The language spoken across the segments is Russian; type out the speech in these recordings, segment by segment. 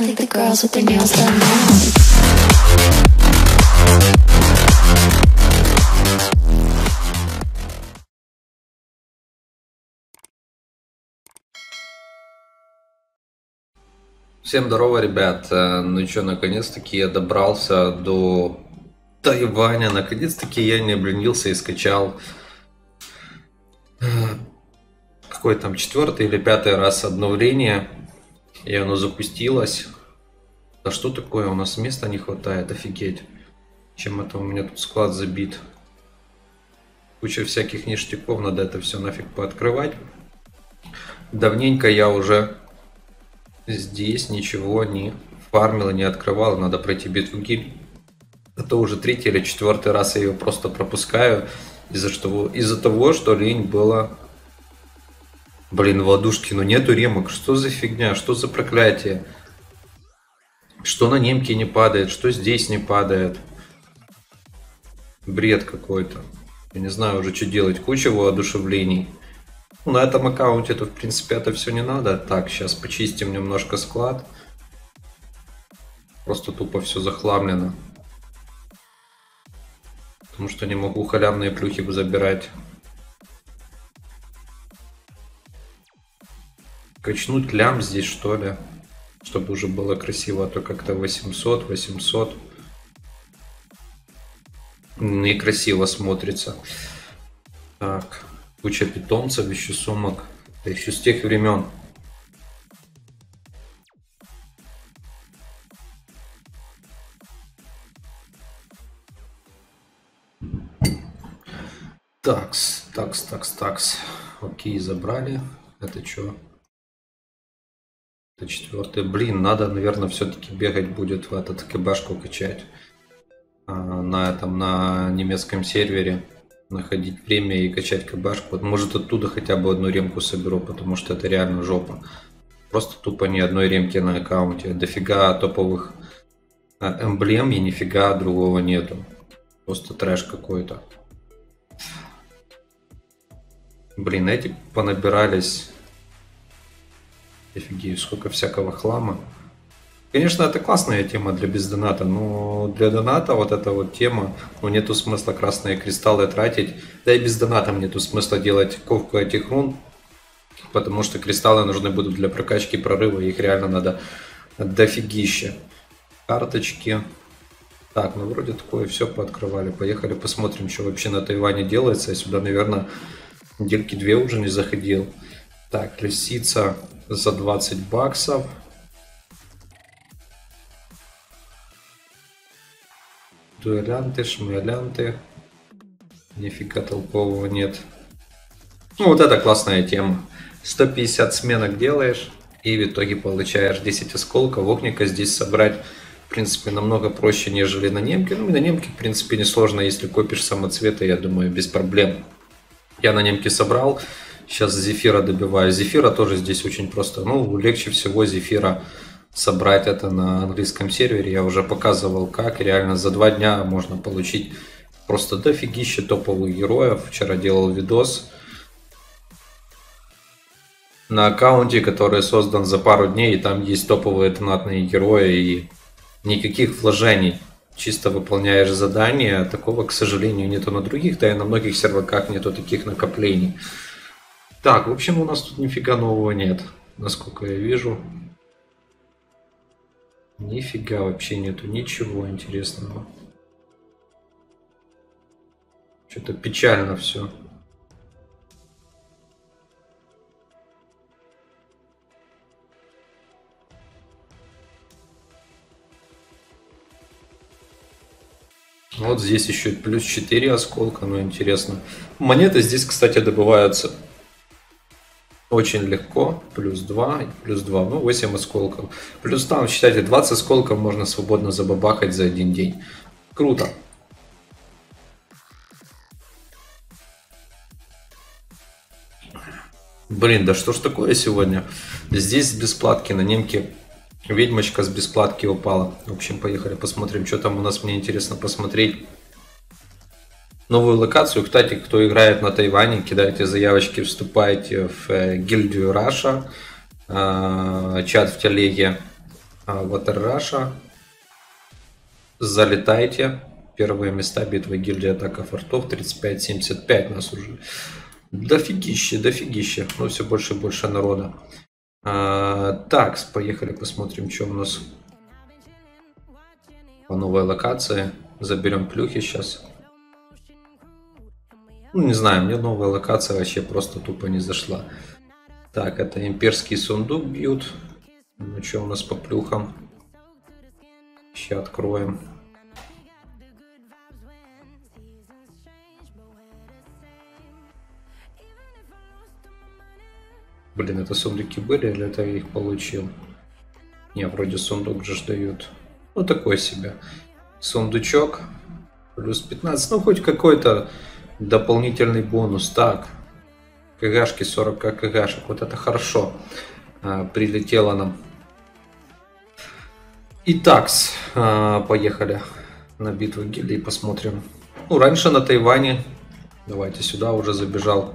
I think the girls with their nails done now. Всем здорово, ребят. Э, Ну что, наконец-таки я добрался до Тайваня. Наконец-таки я не обленился и скачал э, какой там четвертый или пятый раз обновление. И оно запустилось. Да что такое? У нас места не хватает, офигеть. Чем это у меня тут склад забит? Куча всяких ништяков, надо это все нафиг пооткрывать. Давненько я уже здесь ничего не фармил, не открывал. Надо пройти битву гиль. Это уже третий или четвертый раз я ее просто пропускаю. Из-за что из-за того, что лень было. Блин, Владушки, ну нету ремок. Что за фигня? Что за проклятие? Что на немке не падает, что здесь не падает. Бред какой-то. Я не знаю уже, что делать. Куча воодушевлений. Ну, На этом аккаунте тут, в принципе, это все не надо. Так, сейчас почистим немножко склад. Просто тупо все захламлено. Потому что не могу халявные плюхи забирать. Качнуть лям здесь, что ли? Чтобы уже было красиво, а то как-то 800, 800. Некрасиво смотрится. Так, куча питомцев, еще сумок. Да еще с тех времен. Такс, такс, такс, такс. Окей, забрали. Это что? Это четвертый. Блин, надо, наверное, все-таки бегать будет в этот кбшку качать. А, на этом, на немецком сервере. Находить время и качать кбшку. Вот, может оттуда хотя бы одну ремку соберу, потому что это реально жопа. Просто тупо ни одной ремки на аккаунте. Дофига топовых а, эмблем и нифига другого нету. Просто трэш какой-то. Блин, эти понабирались. Офигеть, сколько всякого хлама. Конечно, это классная тема для бездоната, но для доната вот эта вот тема, ну нету смысла красные кристаллы тратить, да и без доната нету смысла делать ковку этих рун, потому что кристаллы нужны будут для прокачки прорыва, их реально надо дофигища. Карточки. Так, ну вроде такое все пооткрывали. Поехали посмотрим, что вообще на Тайване делается. Я сюда, наверное, недельки две уже не заходил. Так, лисица за 20 баксов. Дуэлянты, шмелянты. Нифига толкового нет. Ну, вот это классная тема. 150 сменок делаешь, и в итоге получаешь 10 осколков. Огника здесь собрать, в принципе, намного проще, нежели на немке. Ну, и на немке, в принципе, несложно, если копишь самоцветы, я думаю, без проблем. Я на немке собрал, сейчас зефира добиваю. Зефира тоже здесь очень просто. Ну, легче всего зефира собрать это на английском сервере. Я уже показывал, как. Реально за два дня можно получить просто дофигища топовых героев. Вчера делал видос на аккаунте, который создан за пару дней. И там есть топовые донатные герои и никаких вложений. Чисто выполняешь задания. Такого, к сожалению, нету на других. Да и на многих серваках нету таких накоплений. Так, в общем, у нас тут нифига нового нет, насколько я вижу. Нифига вообще нету ничего интересного. Что-то печально все. Вот здесь еще плюс 4 осколка, ну интересно. Монеты здесь, кстати, добываются очень легко. Плюс 2, плюс 2, ну 8 осколков. Плюс там, считайте, 20 осколков можно свободно забабахать за один день. Круто. Блин, да что ж такое сегодня? Здесь бесплатки на немке. Ведьмочка с бесплатки упала. В общем, поехали посмотрим, что там у нас. Мне интересно посмотреть новую локацию. Кстати, кто играет на Тайване, кидайте заявочки, вступайте в э, гильдию Раша, э, чат в телеге. А, Water Russia. Залетайте. Первые места битвы гильдии атака фортов 35-75 нас уже. Дофигище, дофигище. Но все больше и больше народа. А, так, поехали посмотрим, что у нас по новой локации. Заберем плюхи сейчас. Ну, не знаю, мне новая локация вообще просто тупо не зашла. Так, это имперский сундук бьют. Ну, что у нас по плюхам? Сейчас откроем. Блин, это сундуки были или это я их получил? Не, вроде сундук же дают. Ну, такой себе. Сундучок. Плюс 15. Ну, хоть какой-то дополнительный бонус. Так. КГшки 40 КГшек. Вот это хорошо. А, прилетело нам. Итак, а, поехали на битву гильдии посмотрим. Ну, раньше на Тайване. Давайте сюда уже забежал.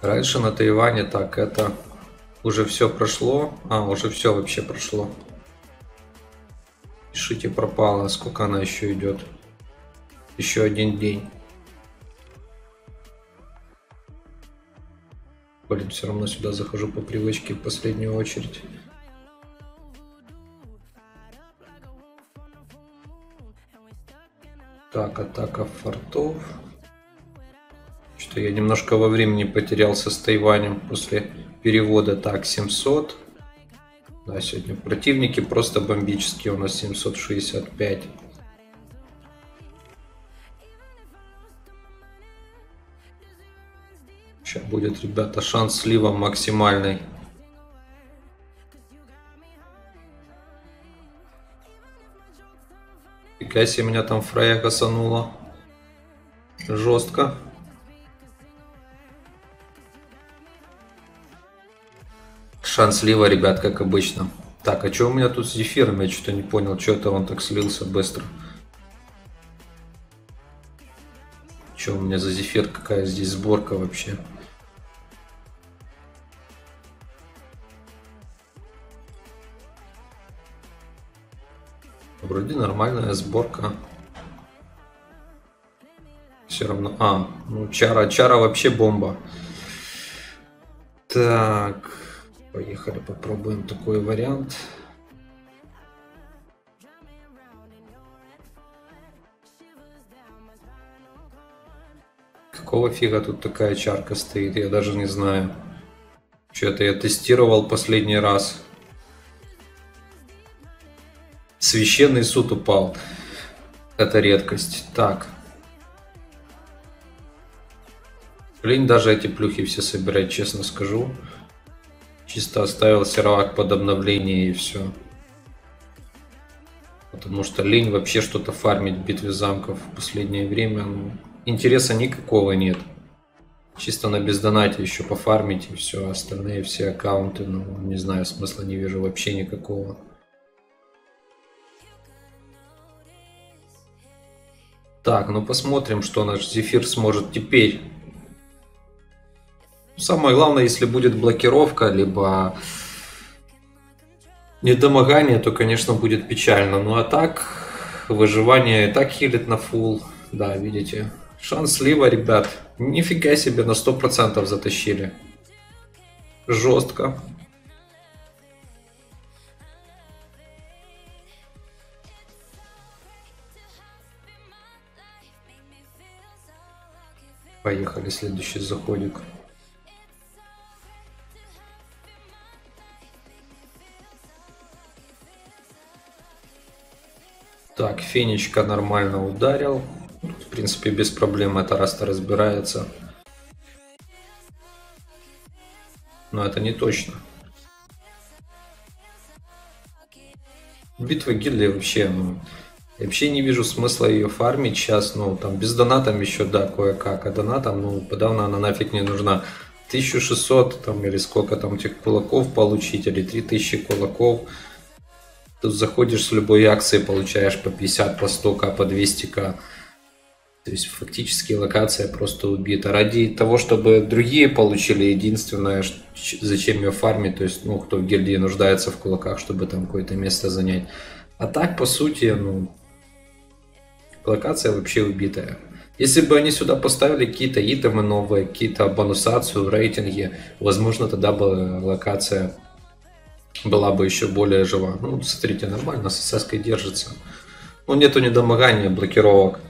Раньше на Тайване, так, это уже все прошло. А, уже все вообще прошло. Пишите пропало. Сколько она еще идет? Еще один день. Блин, все равно сюда захожу по привычке в последнюю очередь. Так, атака фортов. Что я немножко во времени потерялся с Тайванем после перевода. Так, 700. Да, сегодня противники просто бомбические. У нас 765. Будет, ребята, шанс слива максимальный. Фига себе, меня там Фрея косанула. Жестко. Шанс слива, ребят, как обычно. Так, а что у меня тут с зефиром? Я что-то не понял, что это он так слился быстро. Что у меня за зефир? Какая здесь сборка вообще? Вроде нормальная сборка. Все равно... А, ну Чара, Чара вообще бомба. Так, поехали попробуем такой вариант. Какого фига тут такая чарка стоит, я даже не знаю. Что-то я тестировал последний раз. Священный суд упал. Это редкость. Так. Блин, даже эти плюхи все собирать, честно скажу. Чисто оставил сервак под обновление и все. Потому что лень вообще что-то фармить в битве замков в последнее время. Ну, интереса никакого нет. Чисто на бездонате еще пофармить и все. Остальные все аккаунты, ну, не знаю, смысла не вижу вообще никакого. Так, ну посмотрим, что наш Зефир сможет теперь. Самое главное, если будет блокировка, либо недомогание, то, конечно, будет печально. Ну а так, выживание и так хилит на фул. Да, видите. Шанс слива, ребят. Нифига себе, на 100% затащили. Жестко. Поехали, следующий заходик. Так, Фенечка нормально ударил. В принципе, без проблем это Раста разбирается. Но это не точно. Битва гильдии вообще, ну, я вообще не вижу смысла ее фармить сейчас, ну, там, без донатом еще, да, кое-как, а донатом, ну, подавно она нафиг не нужна. 1600, там, или сколько там этих кулаков получить, или 3000 кулаков. Тут заходишь с любой акции, получаешь по 50, по 100к, по 200к. То есть фактически локация просто убита. Ради того, чтобы другие получили единственное, зачем ее фармить, то есть, ну, кто в гильдии нуждается в кулаках, чтобы там какое-то место занять. А так, по сути, ну, локация вообще убитая. Если бы они сюда поставили какие-то итемы новые, какие-то бонусацию, рейтинги, возможно, тогда бы локация была бы еще более жива. Ну, смотрите, нормально, с СС держится. Ну, нету недомогания, блокировок.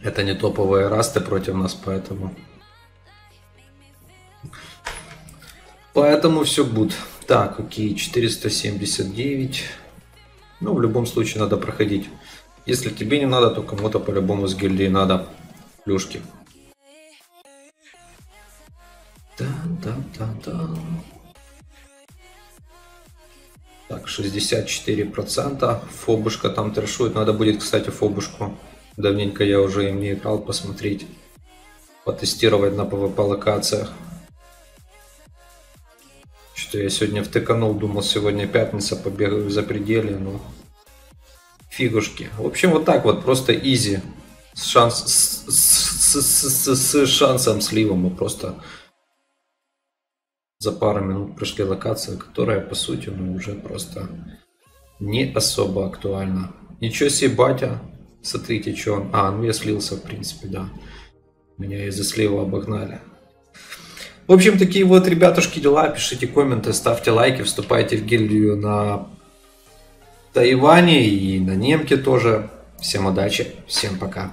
Это не топовые расты против нас, поэтому... Поэтому все будет. Так, окей, 479. Ну, в любом случае надо проходить. Если тебе не надо, то кому-то по-любому с гильдии надо плюшки. Да, да, да, да. Так, 64%. Фобушка там трешует. Надо будет, кстати, фобушку. Давненько я уже им не играл, посмотреть. Потестировать на PvP локациях. Что я сегодня втыканул, думал, сегодня пятница, побегаю за пределе, но фигушки. В общем, вот так вот, просто изи. С, шанс, с, с, с, с, с шансом сливом мы просто за пару минут прошли локацию, которая, по сути, ну, уже просто не особо актуальна. Ничего себе, батя. Смотрите, что он... А, ну я слился, в принципе, да. Меня из-за слива обогнали. В общем, такие вот, ребятушки, дела. Пишите комменты, ставьте лайки, вступайте в гильдию на Тайване и на немке тоже. Всем удачи, всем пока.